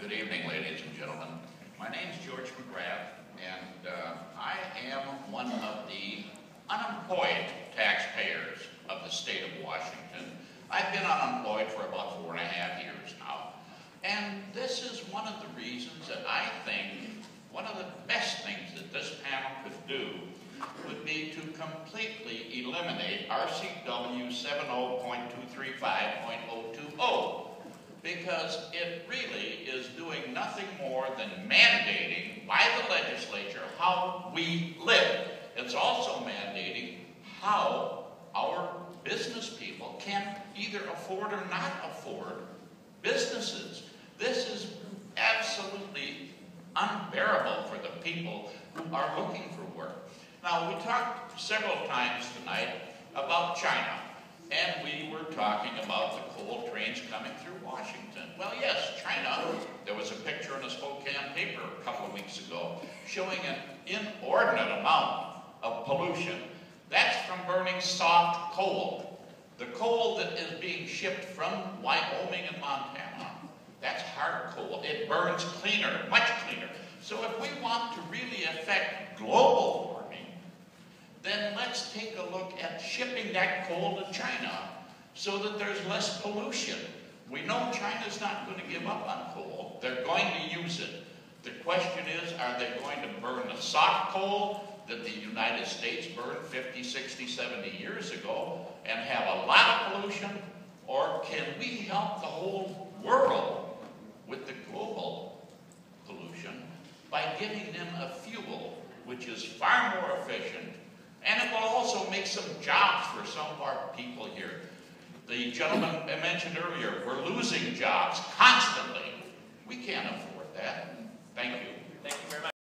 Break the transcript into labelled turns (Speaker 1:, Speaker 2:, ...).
Speaker 1: Good evening, ladies and gentlemen. My name is George McGrath, and uh, I am one of the unemployed taxpayers of the state of Washington. I've been unemployed for about four and a half years now. And this is one of the reasons that I think one of the best things that this panel could do would be to completely eliminate RCW 70.235.020 because it really is than mandating by the legislature how we live. It's also mandating how our business people can either afford or not afford businesses. This is absolutely unbearable for the people who are looking for work. Now, we talked several times tonight about China. And we were talking about the coal trains coming through Washington. Well, yes, China, there was a picture in a Spokane paper a couple of weeks ago showing an inordinate amount of pollution. That's from burning soft coal. The coal that is being shipped from Wyoming and Montana, that's hard coal. It burns cleaner, much cleaner. So if we want to really affect global warming, then let's take a look at shipping that coal to China so that there's less pollution. We know China's not going to give up on coal. They're going to use it. The question are they going to burn the soft coal that the United States burned 50, 60, 70 years ago and have a lot of pollution? Or can we help the whole world with the global pollution by giving them a fuel which is far more efficient and it will also make some jobs for some of our people here. The gentleman I mentioned earlier, we're losing jobs constantly.